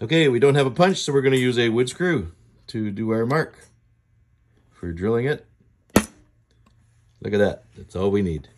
Okay, we don't have a punch, so we're going to use a wood screw to do our mark for drilling it. Look at that. That's all we need.